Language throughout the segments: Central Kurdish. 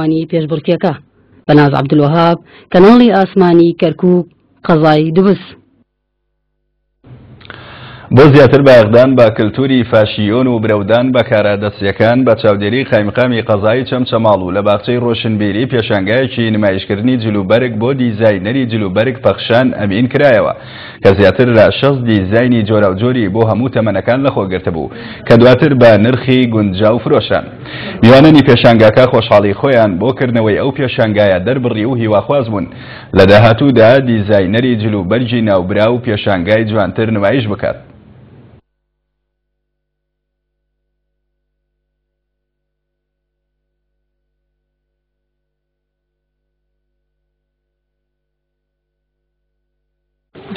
وانی پێشبڕکێکە، بەناز عەبدولوەهاب، کەناڵی ئاسمانی کەرکووک، قەزای دبس. بۆ زیاتر بایەخدان بە کلتوری فاشیون و برەودان بە کارە دەستیەکان، بە چاودێری قایمقامی قەزای چەمچەماڵ و لە باخچەی ڕۆشنبیری پێشانگایەکی نمایشکردنی جلوبەرگ بۆ دیزاینەری جلوبەرگ پەخشان ئەمین کرایەوە. کە زیاتر لە شەست دیزاینی جۆراوجۆری بۆ هەموو تەمەنەکان لەخۆگرتبوو کە دواتر بە نرخی گونجاو فرۆشران. میوانانی پێشانگاکە خۆشحاڵی خۆیان بۆ کردنەوەی ئەو پێشانگایە دەربڕی و هیواخواز بوون لە داهاتوودا دیزاینەری جلوبەرگی ناوبراو پێشانگای جوانتر نمایش بکات.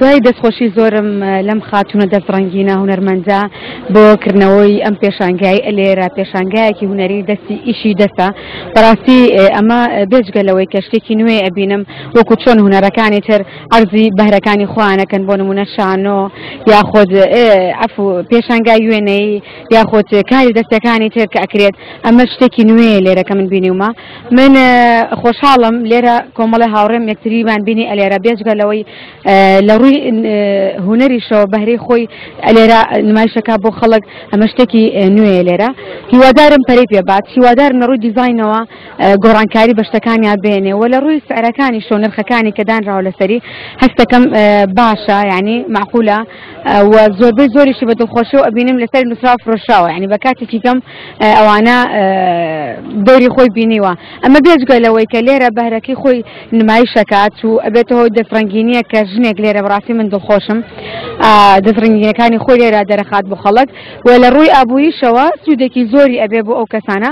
دوای دەستخۆشی زۆرم لەم خاتونە دەست ڕەنگینە هونەرمەندە بۆ کردنەوەی ئەم پێشانگای ئەلێرە پێشانگایەکی هوەری دەستی ئیشی دەسە بەڕاستی ئەمە بێجگە لەوەی کە شتێکی نوێ ئەبینم وەکو چۆن هوەرەکانی تر ئەرزی بەهرەکانی خوانەکەن بۆ نمونە شانۆ یاخۆد ئەف پێشانگای وێنەی یاخۆت کاری دەستەکانی تێکەکرێت ئەمە شتێکی نوێ لێرەکە من بینیومە من خۆشحاڵم لێرە کۆمەڵی هاوڕێم یەکتریمان بینی ئەلێرە بێجگە لەوەی لە ڕووی هوەریشەوە بەهرەی خۆی ئەلێرە نمایشەکە بۆ خەڵک ئەمە شتێکی نوێ لێرە هیوادارم پەری پێبات هیوادارم لە ڕووی دیزینەوە گۆڕانکاری بە شتەکانیان بێنێ و لە ڕووی سعرەکانی شۆ نرخەکانی کە دانراوە لەسەری هەستەکەم باشە ینی معقولە و زۆربەی زۆریشی بە دڵخۆشەوە ئەبینم لەسەر نووسرا فرۆشراوە ینی بە کاتێکی کەم ئەوانە دەوری خۆی بینیوە ئەمە بێجگە لەوەی کە لێرە بەهرەکەی خۆی نمایشەکات و ئەبێتە هۆی دەستڕەنگینیە کە ژنێک لێرە بڕاستی من دڵخۆشم دەستڕنگینەکانی خۆی لێرە دەرەخات بۆ خەڵک و لە ڕووی ئابووریشەوە سوودێکی زۆری ئەبێ بۆ ئەو کەسانە